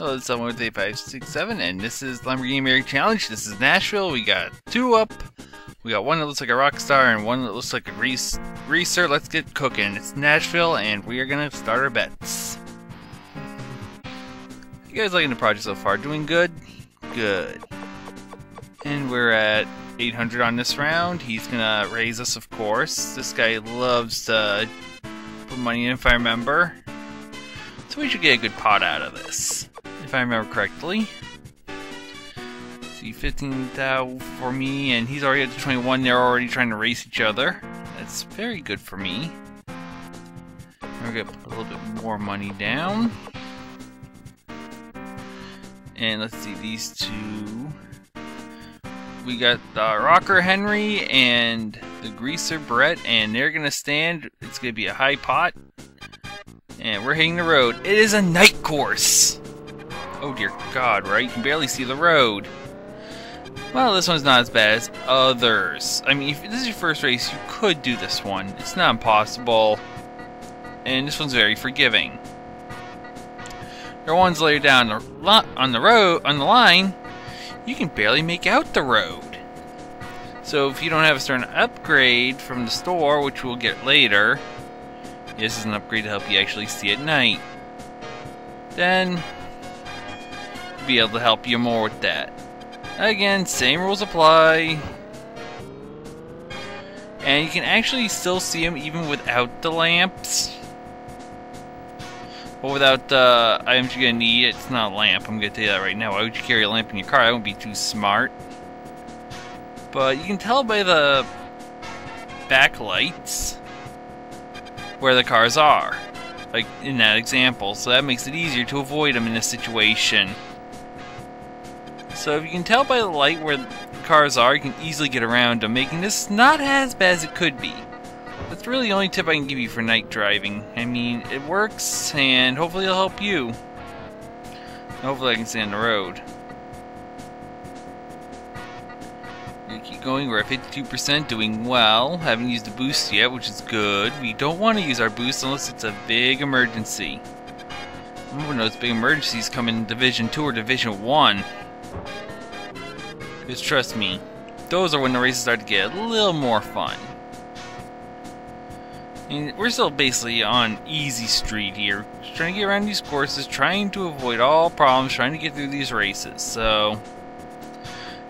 Hello, it's someone with 8567, and this is Lamborghini American Challenge. This is Nashville. We got two up. We got one that looks like a rock star and one that looks like a grease greaser. Let's get cooking. It's Nashville, and we are gonna start our bets. You guys liking the project so far? Doing good? Good. And we're at 800 on this round. He's gonna raise us, of course. This guy loves to put money in, if I remember. So we should get a good pot out of this if I remember correctly. See, 15,000 for me, and he's already at 21. They're already trying to race each other. That's very good for me. We're gonna put a little bit more money down. And let's see, these two. We got the Rocker Henry and the Greaser Brett, and they're gonna stand. It's gonna be a high pot. And we're hitting the road. It is a night course! Oh dear god, right? You can barely see the road. Well, this one's not as bad as others. I mean, if this is your first race, you could do this one. It's not impossible. And this one's very forgiving. Are ones later down on the road, on the line, you can barely make out the road. So if you don't have a certain upgrade from the store, which we'll get later, this is an upgrade to help you actually see at night, then be able to help you more with that. Again, same rules apply. And you can actually still see them even without the lamps. But without the items you're going to need, it's not a lamp. I'm going to tell you that right now. Why would you carry a lamp in your car? That would be too smart. But you can tell by the backlights where the cars are. Like in that example. So that makes it easier to avoid them in this situation. So if you can tell by the light where the cars are, you can easily get around them, making this not as bad as it could be. That's really the only tip I can give you for night driving. I mean, it works, and hopefully it'll help you. Hopefully I can stay on the road. keep going, we're at 52%, doing well. Haven't used the boost yet, which is good. We don't want to use our boost unless it's a big emergency. Remember those big emergencies come in Division 2 or Division 1. Because trust me, those are when the races start to get a little more fun. Mean, we're still basically on easy street here, Just trying to get around these courses, trying to avoid all problems, trying to get through these races. So,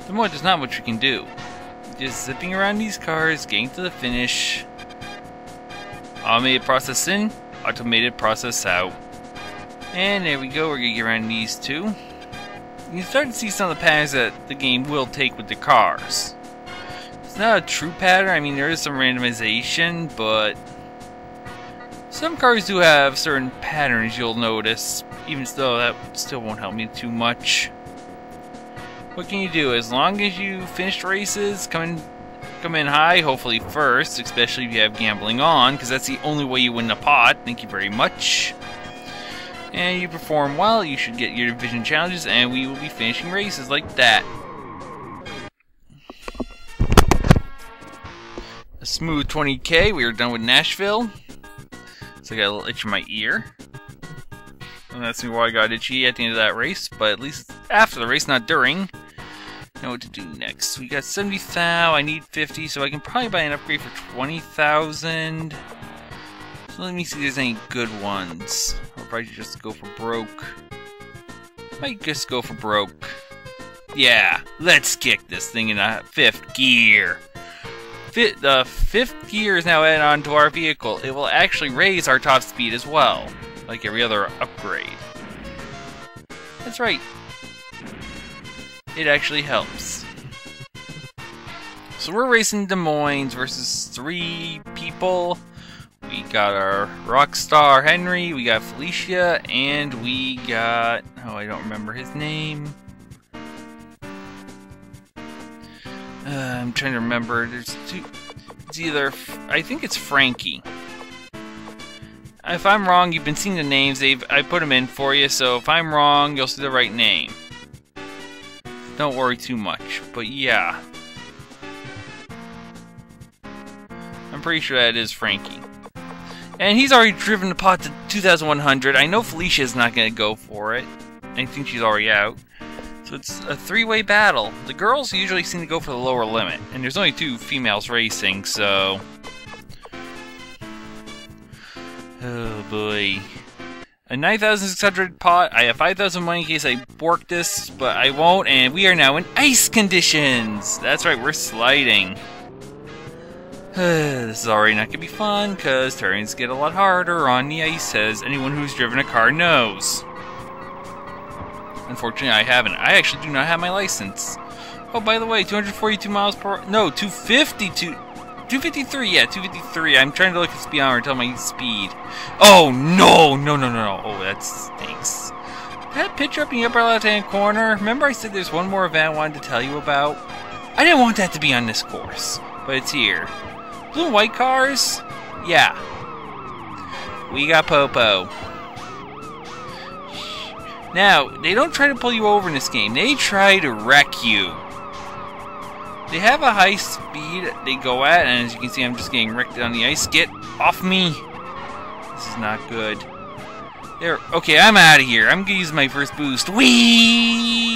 the more there's not much we can do. Just zipping around these cars, getting to the finish. Automated process in, automated process out. And there we go, we're gonna get around these two you start to see some of the patterns that the game will take with the cars. It's not a true pattern, I mean there is some randomization, but some cars do have certain patterns you'll notice, even though that still won't help me too much. What can you do? As long as you finish races, come in, come in high, hopefully first, especially if you have gambling on, because that's the only way you win the pot. Thank you very much and you perform well, you should get your division challenges, and we will be finishing races like that. A smooth 20k, we are done with Nashville. So I got a little itch in my ear. And that's me why I got itchy at the end of that race, but at least after the race, not during. Know what to do next. We got 70,000, I need 50, so I can probably buy an upgrade for 20,000. So let me see if there's any good ones. Probably just go for broke. Might just go for broke. Yeah, let's kick this thing in a fifth gear. Fit, the fifth gear is now added onto our vehicle. It will actually raise our top speed as well, like every other upgrade. That's right. It actually helps. So we're racing Des Moines versus three people. Got our rock star Henry, we got Felicia, and we got... Oh, I don't remember his name. Uh, I'm trying to remember. There's two... It's either... I think it's Frankie. If I'm wrong, you've been seeing the names. They've I put them in for you, so if I'm wrong, you'll see the right name. Don't worry too much. But yeah. I'm pretty sure that is Frankie. And he's already driven the pot to 2,100. I know Felicia is not going to go for it. I think she's already out. So it's a three-way battle. The girls usually seem to go for the lower limit, and there's only two females racing, so... Oh boy. A 9,600 pot. I have 5,000 money in case I bork this, but I won't, and we are now in ice conditions! That's right, we're sliding. this is already not gonna be fun, because turns get a lot harder on the ice, as anyone who's driven a car knows. Unfortunately, I haven't. I actually do not have my license. Oh, by the way, 242 miles per... No, 252... 253, yeah, 253. I'm trying to look at speedometer and tell my speed. Oh, no, no, no, no, no. Oh, that stinks. That picture up in the upper left-hand corner, remember I said there's one more event I wanted to tell you about? I didn't want that to be on this course, but it's here. Blue and white cars? Yeah. We got Popo. Now, they don't try to pull you over in this game. They try to wreck you. They have a high speed they go at, and as you can see, I'm just getting wrecked on the ice. Get off me! This is not good. There. Okay, I'm out of here. I'm gonna use my first boost. Whee!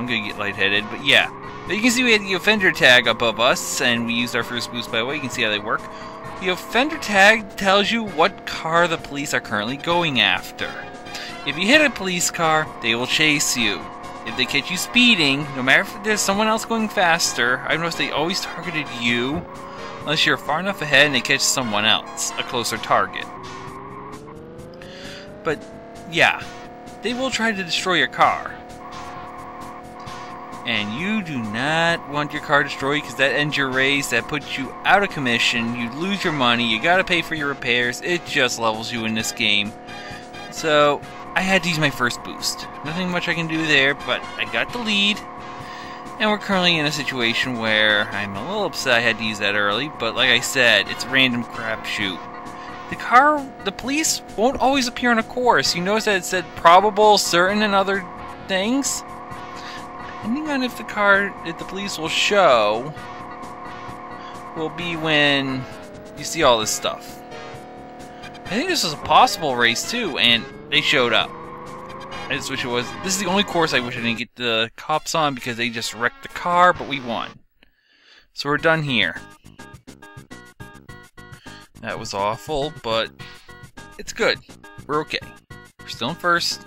I'm gonna get lightheaded. But yeah. But you can see we had the offender tag above us, and we used our first boost by the way. You can see how they work. The offender tag tells you what car the police are currently going after. If you hit a police car, they will chase you. If they catch you speeding, no matter if there's someone else going faster, I've noticed they always targeted you, unless you're far enough ahead and they catch someone else, a closer target. But yeah, they will try to destroy your car. And you do not want your car destroyed because that ends your race, that puts you out of commission, you lose your money, you gotta pay for your repairs, it just levels you in this game. So, I had to use my first boost. Nothing much I can do there, but I got the lead. And we're currently in a situation where I'm a little upset I had to use that early, but like I said, it's random crapshoot. The car, the police won't always appear on a course. You notice that it said probable, certain, and other things? Depending on if the car, if the police will show, will be when you see all this stuff. I think this was a possible race too, and they showed up. I just wish it was. This is the only course I wish I didn't get the cops on because they just wrecked the car, but we won. So we're done here. That was awful, but it's good. We're okay. We're still in first.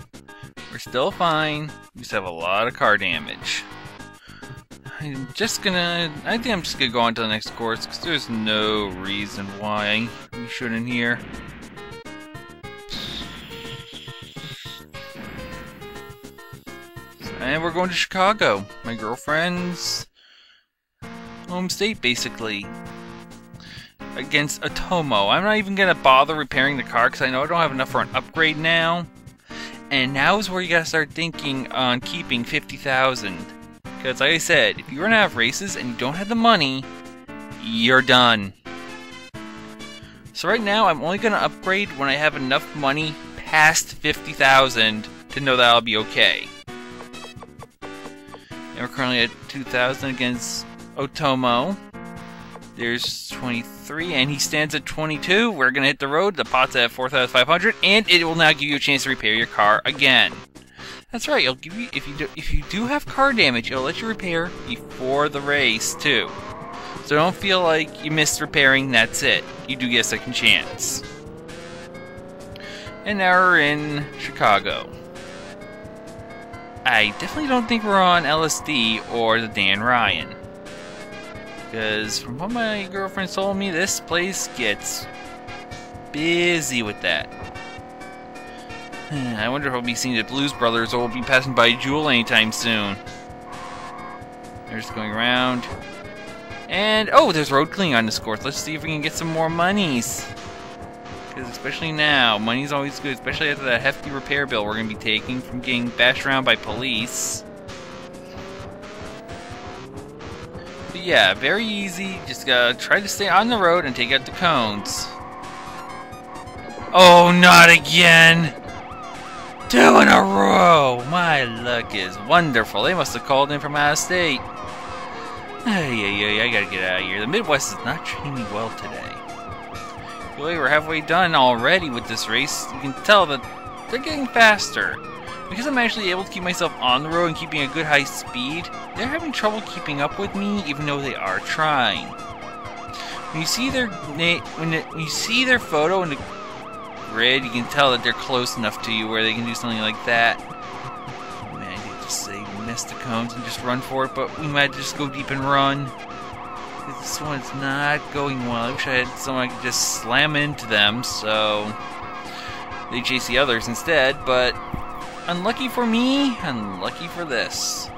We're still fine. We just have a lot of car damage. I'm just gonna... I think I'm just gonna go on to the next course, because there's no reason why we shouldn't here. And we're going to Chicago. My girlfriend's home state, basically against Otomo. I'm not even to bother repairing the car because I know I don't have enough for an upgrade now. And now is where you got to start thinking on keeping 50,000. Because like I said, if you run out of races and you don't have the money, you're done. So right now, I'm only to upgrade when I have enough money past 50,000 to know that I'll be okay. And we're currently at 2,000 against Otomo. There's 23, and he stands at 22. We're gonna hit the road. The pot's at 4,500, and it will now give you a chance to repair your car again. That's right. It'll give you if you do, if you do have car damage, it'll let you repair before the race too. So don't feel like you missed repairing. That's it. You do get a second chance. And now we're in Chicago. I definitely don't think we're on LSD or the Dan Ryan. Because from what my girlfriend told me, this place gets busy with that. I wonder if I'll be seeing the Blues Brothers or will be passing by Jewel anytime soon. They're just going around. And, oh, there's road cleaning on this course. Let's see if we can get some more monies. Because especially now, money's always good, especially after that hefty repair bill we're going to be taking from getting bashed around by police. Yeah, very easy. Just gotta try to stay on the road and take out the cones. Oh, not again! Two in a row! My luck is wonderful. They must have called in from out of state. Ay, ay, ay, I gotta get out of here. The Midwest is not treating me well today. Boy, we're halfway done already with this race. You can tell that they're getting faster. Because I'm actually able to keep myself on the road and keeping a good high speed, they're having trouble keeping up with me, even though they are trying. When you see their when, when you see their photo in the grid, you can tell that they're close enough to you where they can do something like that. Man, did just say miss the cones and just run for it, but we might just go deep and run. This one's not going well. I wish I had someone I could just slam into them, so they chase the others instead, but unlucky for me, unlucky for this.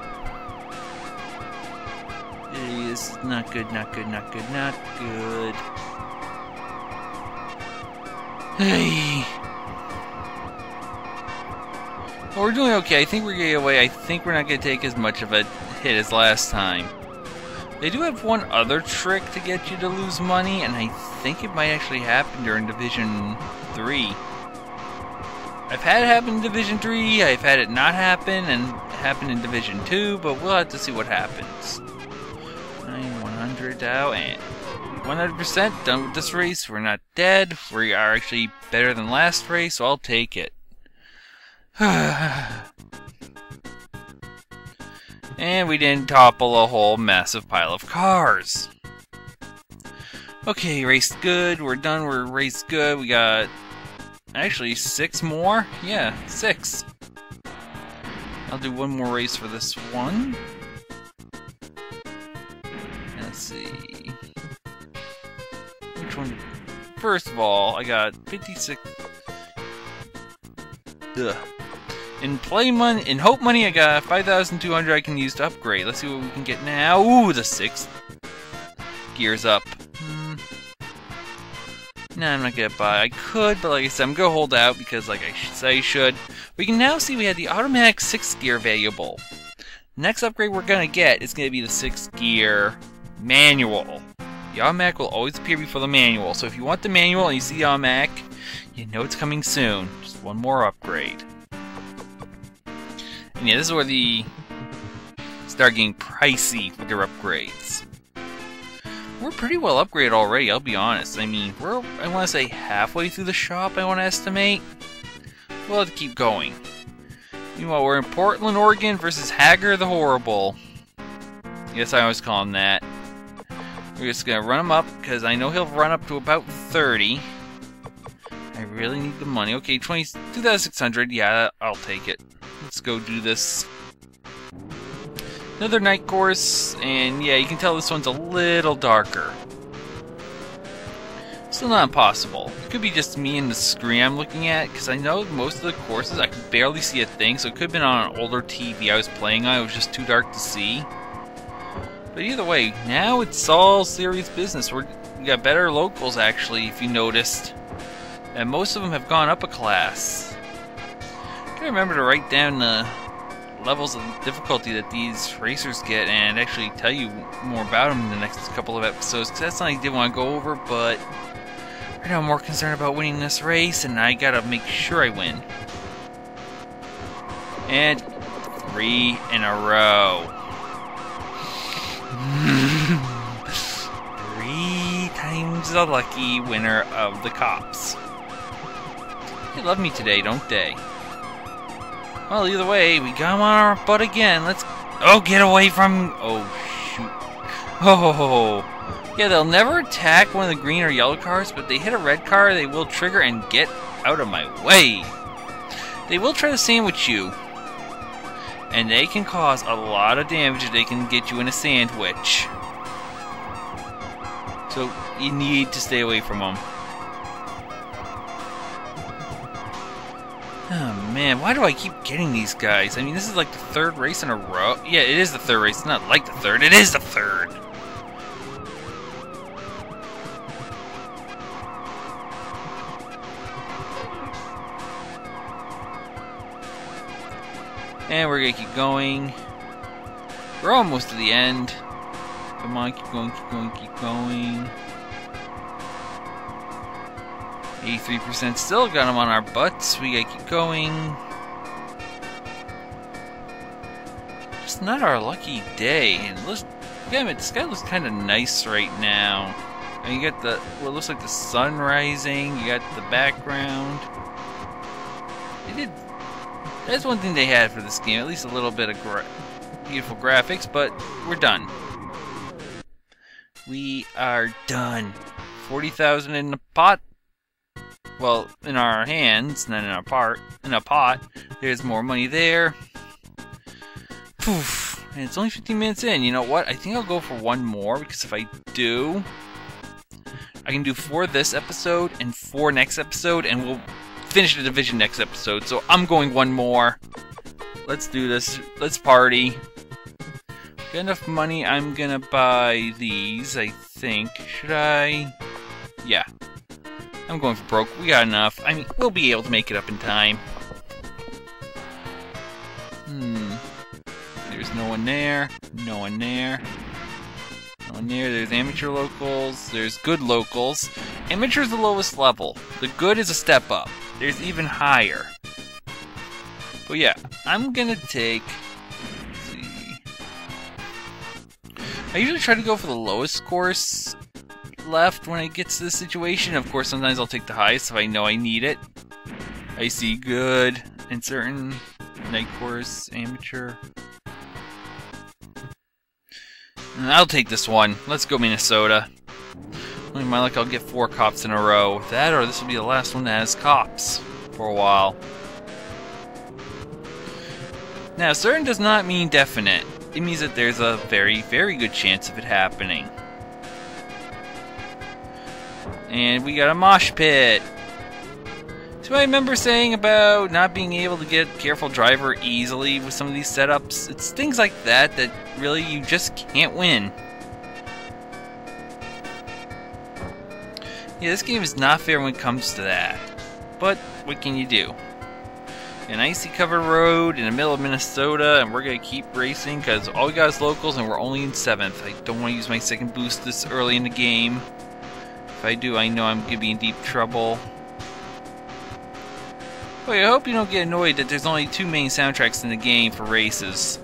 It is not good, not good, not good, not good. Hey. Well, we're doing okay. I think we're getting away. I think we're not going to take as much of a hit as last time. They do have one other trick to get you to lose money, and I think it might actually happen during Division 3. I've had it happen in Division 3, I've had it not happen, and happen in Division 2, but we'll have to see what happens. 9, 100 out, and 100% done with this race. We're not dead. We are actually better than last race, so I'll take it. and we didn't topple a whole massive pile of cars. Okay, race good. We're done. We're race good. We got actually six more. Yeah, six. I'll do one more race for this one. Let's see. Which one? First of all, I got 56. Ugh. In play money, in hope money, I got 5,200 I can use to upgrade. Let's see what we can get now. Ooh, the sixth. Gears up. Nah, I'm not gonna buy. I could, but like I said, I'm gonna hold out because, like I say, I should. We can now see we had the automatic sixth gear variable. Next upgrade we're gonna get is gonna be the sixth gear manual. The automatic will always appear before the manual, so if you want the manual and you see the automatic, you know it's coming soon. Just one more upgrade. And yeah, this is where the start getting pricey with their upgrades. We're pretty well upgraded already, I'll be honest. I mean, we're, I want to say, halfway through the shop, I want to estimate. We'll have to keep going. Meanwhile, we're in Portland, Oregon versus Hagar the Horrible. Yes, I always call him that. We're just gonna run him up, because I know he'll run up to about 30. I really need the money. Okay, 20, 2,600. Yeah, I'll take it. Let's go do this. Another night course, and yeah, you can tell this one's a little darker. Still not impossible. It could be just me and the screen I'm looking at, because I know most of the courses I could barely see a thing, so it could have been on an older TV I was playing on, it was just too dark to see. But either way, now it's all serious business. We're, we got better locals, actually, if you noticed. And most of them have gone up a class. I remember to write down the levels of difficulty that these racers get and actually tell you more about them in the next couple of episodes, because that's something I did want to go over, but right now I'm more concerned about winning this race, and I gotta make sure I win. And three in a row. three times the lucky winner of the cops. They love me today, don't they? Well, either way, we got him on our butt again. Let's... Oh, get away from... Oh, shoot. Oh, yeah, they'll never attack one of the green or yellow cars, but they hit a red car, they will trigger and get out of my way. They will try to sandwich you. And they can cause a lot of damage if they can get you in a sandwich. So, you need to stay away from them. Oh man, why do I keep getting these guys? I mean, this is like the third race in a row. Yeah, it is the third race. It's not like the third. It is the third. And we're gonna keep going. We're almost to the end. Come on, keep going, keep going, keep going. 83% still got them on our butts. We gotta keep going. just not our lucky day. And looks, damn it, this guy looks kind of nice right now. And you got the what looks like the sun rising. You got the background. They did. That's one thing they had for this game. At least a little bit of gra beautiful graphics. But we're done. We are done. Forty thousand in the pot. Well, in our hands, not in our part. In a pot. There's more money there. Poof. And it's only 15 minutes in. You know what? I think I'll go for one more because if I do, I can do four this episode and four next episode, and we'll finish the division next episode. So I'm going one more. Let's do this. Let's party. Got enough money. I'm gonna buy these. I think. Should I? Yeah. I'm going for broke. We got enough. I mean, we'll be able to make it up in time. Hmm. There's no one there. No one there. No one there. There's amateur locals. There's good locals. Amateur is the lowest level. The good is a step up. There's even higher. But yeah, I'm gonna take. I usually try to go for the lowest course left when it gets to this situation. Of course, sometimes I'll take the highest if I know I need it. I see good in certain night course, amateur. I'll take this one. Let's go Minnesota. Only my luck, I'll get four cops in a row. That or this will be the last one that has cops for a while. Now, certain does not mean definite. It means that there's a very, very good chance of it happening. And we got a mosh pit. So I remember saying about not being able to get careful driver easily with some of these setups. It's things like that that really you just can't win. Yeah, this game is not fair when it comes to that. But what can you do? An icy covered road in the middle of Minnesota, and we're gonna keep racing because all we got is locals, and we're only in seventh. I don't want to use my second boost this early in the game. If I do, I know I'm gonna be in deep trouble. Wait, I hope you don't get annoyed that there's only two main soundtracks in the game for races.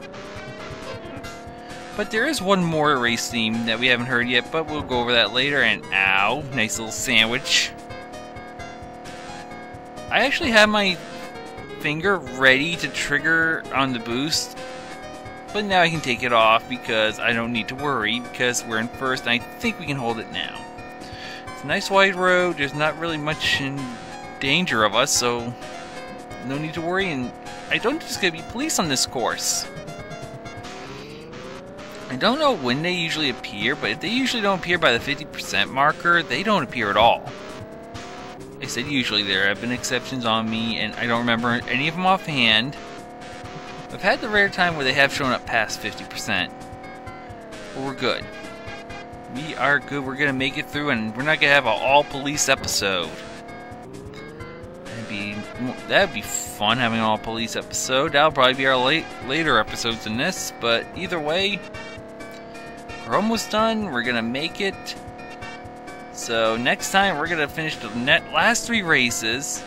But there is one more race theme that we haven't heard yet, but we'll go over that later, and ow, nice little sandwich. I actually have my finger ready to trigger on the boost, but now I can take it off because I don't need to worry because we're in first and I think we can hold it now. Nice wide road, there's not really much in danger of us, so no need to worry, and I don't think there's going to be police on this course. I don't know when they usually appear, but if they usually don't appear by the 50% marker, they don't appear at all. I said usually there have been exceptions on me, and I don't remember any of them offhand. I've had the rare time where they have shown up past 50%. But we're good. We are good, we're gonna make it through, and we're not gonna have an all-police episode That'd be that'd be fun having an all police episode. That'll probably be our late later episodes in this, but either way, we're almost done. We're gonna make it. So next time we're gonna finish the net last three races.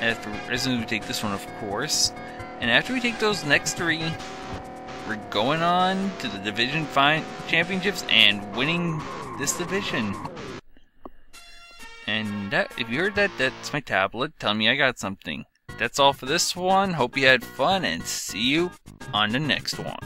After as soon as we take this one, of course, and after we take those next three, we're going on to the division championships and winning this division. And that, if you heard that, that's my tablet telling me I got something. That's all for this one. Hope you had fun and see you on the next one.